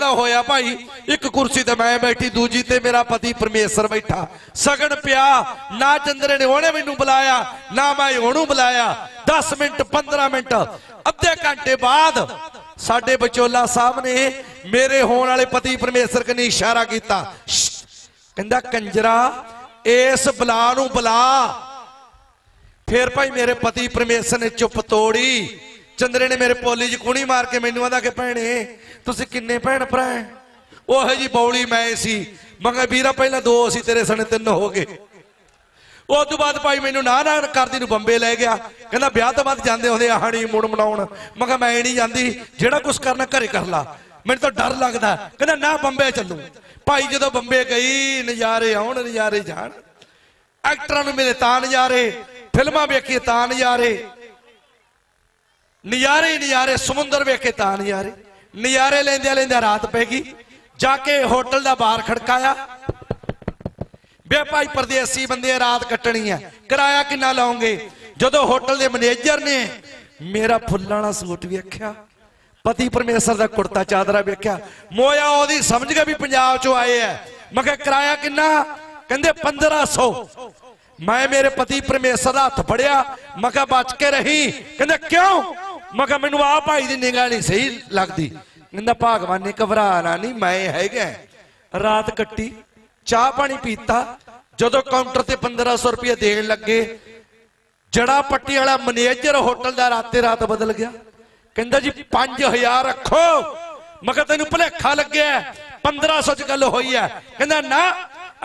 ਦਾ ਹੋਇਆ ਭਾਈ, ਇੱਕ ਕੁਰਸੀ ਤੇ ਮੈਂ ਬੈਠੀ, ਦੂਜੀ ਤੇ ਮੇਰਾ ਪਤੀ ਪਰਮੇਸ਼ਰ ਬੈਠਾ। ਸਗਣ ਪਿਆ, ਨਾ ਚੰਦਰੇ ਨੇ ਉਹਨੇ ਮੈਨੂੰ ਬੁਲਾਇਆ, ਨਾ ਮੈਂ ਉਹਨੂੰ ਬੁਲਾਇਆ। 10 ਮਿੰਟ 15 ਮਿੰਟ, ਅੱਧੇ ਘੰਟੇ ਬਾਅਦ ਸਾਡੇ ਵਿਚੋਲਾ ਸਾਹਿਬ ਨੇ ਮੇਰੇ ਹੋਣ ਵਾਲੇ ਪਤੀ ਪਰਮੇਸ਼ਰ ਕਨੀ ਇਸ਼ਾਰਾ ਕੀਤਾ। ਕਹਿੰਦਾ, ਕੰਜਰਾ, ਇਸ ਬਲਾ ਨੂੰ ਬੁਲਾ। ਫੇਰ ਭਾਈ ਮੇਰੇ ਪਤੀ ਪਰਮੇਸ਼ਰ ਨੇ ਚੁੱਪ ਤੋੜੀ। ਚੰਦਰੇ ਨੇ ਮੇਰੇ ਪੋਲੀ 'ਚ ਕੁਣੀ ਮਾਰ ਕੇ ਮੈਨੂੰ ਆਂਦਾ ਕਿ ਭੈਣੇ, ਤੁਸੀਂ ਕਿੰਨੇ ਭੈਣ ਭਰਾ ਹੈ ਉਹ ਜੀ ਬੌਲੀ ਮੈਂ ਸੀ। ਮੰਗਾ ਵੀਰਾ, ਪਹਿਲਾਂ ਦੋ ਸੀ ਤੇਰੇ ਸਣੇ ਤਿੰਨ ਹੋ ਗਏ। ਉਹ ਤੋਂ ਬਾਅਦ ਭਾਈ ਮੈਨੂੰ ਨਾ ਨਾ ਕਰਦੀ ਨੂੰ ਬੰਬੇ ਲੈ ਗਿਆ। ਕਹਿੰਦਾ, ਵਿਆਹ ਤੋਂ ਬਾਅਦ ਜਾਂਦੇ ਹੁੰਦੇ ਆ ਹਣੀ ਮੁੜ ਮਨਾਉਣ। ਮੈਂ ਕਿਹਾ, ਮੈਂ ਨਹੀਂ ਜਾਂਦੀ, ਜਿਹੜਾ ਕੁਝ ਕਰਨਾ ਘਰੇ ਕਰ ਲਾ। ਮੈਨੂੰ ਤਾਂ ਡਰ ਲੱਗਦਾ। ਕਹਿੰਦਾ, ਨਾ, ਬੰਬੇ ਚੱਲੂ। ਭਾਈ ਜਦੋਂ ਬੰਬੇ ਗਈ, ਨਜ਼ਾਰੇ ਆਉਣ, ਨਜ਼ਾਰੇ ਜਾਣ। ਐਕਟਰਾਂ ਨੂੰ ਮਿਲੇ ਤਾਂ ਨਜ਼ਾਰੇ, ਫਿਲਮਾਂ ਵੇਖੀਏ ਤਾਂ ਨਜ਼ਾਰੇ। ਨਜ਼ਾਰੇ ਹੀ ਨਜ਼ਾਰੇ ਸਮੁੰਦਰ ਵੇਖੇ ਤਾਂ ਨਜ਼ਾਰੇ ਨਜ਼ਾਰੇ ਲੈਂਦਿਆਂ ਲੈਂਦਿਆਂ ਰਾਤ ਪੈ ਗਈ। ਜਾ ਕੇ ਹੋਟਲ ਦਾ ਬਾਹਰ ਖੜਕਾਇਆ। ਬੇ ਭਾਈ ਪਰਦੇਸੀ ਬੰਦੇ, ਰਾਤ ਕੱਟਣੀ ਹੈ ਕਿਰਾਇਆ ਕਿੰਨਾ ਲਾਉਂਗੇ? ਜਦੋਂ ਹੋਟਲ ਦੇ ਮੈਨੇਜਰ ਨੇ ਮੇਰਾ ਫੁੱਲਾਂ ਵਾਲਾ ਸੂਟ ਵੇਖਿਆ, ਪਤੀ ਪਰਮੇਸ਼ਰ ਦਾ ਕੁੜਤਾ ਚਾਦਰਾ ਵੇਖਿਆ, ਮੋਇਆ ਉਹਦੀ ਸਮਝ ਗਿਆ ਵੀ ਪੰਜਾਬ ਚੋਂ ਆਏ ਐ। ਮੈਂ ਕਿਹਾ, ਕਿਰਾਇਆ ਕਿੰਨਾ? ਕਹਿੰਦੇ 1500 ਮੈਂ ਮੇਰੇ ਪਤੀ ਪਰਮੇਸ਼ਰ ਦਾ ਹੱਥ ਫੜਿਆ। ਮੈਂ ਕਿਹਾ, ਬਚ ਕੇ ਰਹੀ। ਕਹਿੰਦੇ, ਕਿਉਂ? ਮੈਂ ਕਿਹਾ, ਮੈਨੂੰ ਆ ਭਾਈ ਦੀ ਨਿਗਾਹ ਨਹੀਂ ਸਹੀ ਲੱਗਦੀ। ਕਹਿੰਦਾ, ਭਾਗਵਾਨ ਨੇ ਘਬਰਾ ਨਹੀਂ, ਮੈਂ ਹੈਗਾ ਰਾਤ ਕੱਟੀ, ਚਾਹ ਪਾਣੀ ਪੀਤਾ। ਜਦੋਂ ਕਾਊਂਟਰ ਤੇ 1500 ਰੁਪਏ ਦੇਣ ਲੱਗੇ ਜੜਾ ਪੱਟੀ ਵਾਲਾ ਮੈਨੇਜਰ ਹੋਟਲ ਦਾ ਰਾਤੇ ਰਾਤ ਬਦਲ ਗਿਆ। ਕਹਿੰਦਾ, ਜੀ 5000 ਰੱਖੋ। ਮੈਂ ਕਿਹਾ, ਤੈਨੂੰ ਭੁਲੇਖਾ ਲੱਗਿਆ ਹੈ। 1500 ਚ ਗੱਲ ਹੋਈ ਹੈ। ਕਹਿੰਦਾ, ਨਾ,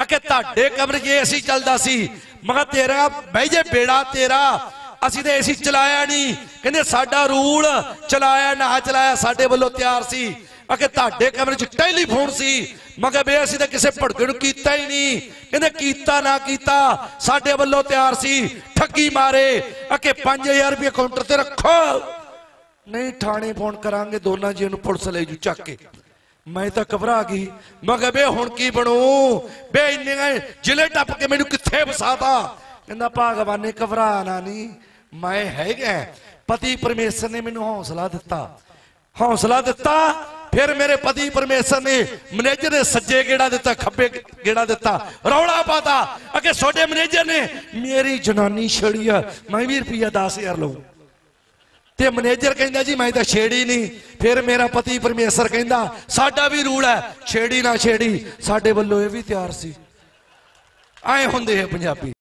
ਅਕੇ ਤੁਹਾਡੇ ਕਮਰੇ 'ਚ ਏਸੀ ਚੱਲਦਾ ਸੀ। ਮੈਂ ਕਿਹਾ, ਤੇਰਾ, ਬਹਿ ਜੇ ਬੇੜਾ ਤੇਰਾ। ਅਸੀਂ ਤੇ ਏਸੀ ਚਲਾਇਆ ਨਹੀਂ। ਕਹਿੰਦੇ ਸਾਡਾ ਰੂਲ ਚਲਾਇਆ, ਨਾ ਚਲਾਇਆ, ਸਾਡੇ ਵੱਲੋਂ ਤਿਆਰ ਸੀ। ਅਕੇ ਤੁਹਾਡੇ ਕਮਰੇ 'ਚ ਟੈਲੀਫੋਨ ਸੀ। ਮੈਂ ਕਿਹਾ ਬੇ ਅਸੀਂ ਤਾਂ ਕਿਸੇ ਭੜਕੇ ਨੂੰ ਕੀਤਾ ਹੀ ਨਹੀਂ। ਕਹਿੰਦੇ ਕੀਤਾ, ਨਾ ਕੀਤਾ, ਸਾਡੇ ਵੱਲੋਂ ਤਿਆਰ ਸੀ। ਠੱਗੀ ਮਾਰੇ। ਅਕੇ 5000 ਰੁਪਏ ਕਾਊਂਟਰ ਤੇ ਰੱਖੋ। ਨਹੀਂ ਥਾਣੇ ਫੋਨ ਕਰਾਂਗੇ, ਦੋਨਾਂ ਜੀ ਨੂੰ ਪੁਲਿਸ ਲੈ ਜੂ ਚੱਕ ਕੇ। ਮੈਂ ਤਾਂ ਘਬਰਾ ਗਈ। ਮੈਂ ਕਿਹਾ ਬੇ ਹੁਣ ਕੀ ਬਣੂ? ਬੇ ਇੰਨੇ ਜ਼ਿਲ੍ਹੇ ਟੱਪ ਕੇ ਮੈਨੂੰ ਕਿੱਥੇ ਵਸਾਤਾ ਕਹਿੰਦਾ ਭਗਵਾਨ ਨੇ ਘਬਰਾ ਨਾ ਨਹੀਂ। ਮੈਂ ਹੈਗਾ ਪਤੀ ਪਰਮੇਸ਼ਰ ਨੇ ਮੈਨੂੰ ਹੌਸਲਾ ਦਿੱਤਾ। ਹੌਸਲਾ ਦਿੱਤਾ, ਫਿਰ ਮੇਰੇ ਪਤੀ ਪਰਮੇਸ਼ਰ ਨੇ ਮੈਨੇਜਰ ਨੇ ਸੱਜੇ ਗੇੜਾ ਦਿੱਤਾ, ਖੱਬੇ ਗੇੜਾ ਦਿੱਤਾ। ਰੌਲਾ ਪਾਤਾ। ਅਗੇ ਛੋਟੇ ਮੈਨੇਜਰ ਨੇ, ਮੇਰੀ ਜਨਾਨੀ ਛੜੀ ਆ, ਮੈਂ ਵੀ ਰੁਪਈਆ 10000 ਲਵਾਂ ਤੇ ਮੈਨੇਜਰ ਕਹਿੰਦਾ, ਜੀ, ਮੈਂ ਤਾਂ ਛੇੜੀ ਨਹੀਂ। ਫਿਰ ਮੇਰਾ ਪਤੀ ਪਰਮੇਸ਼ਰ ਕਹਿੰਦਾ, ਸਾਡਾ ਵੀ ਰੂਲ ਹੈ, ਛੇੜੀ ਨਾ ਛੇੜੀ, ਸਾਡੇ ਵੱਲੋਂ ਇਹ ਵੀ ਤਿਆਰ ਸੀ। ਐ ਹੁੰਦੇ ਆ ਪੰਜਾਬੀ।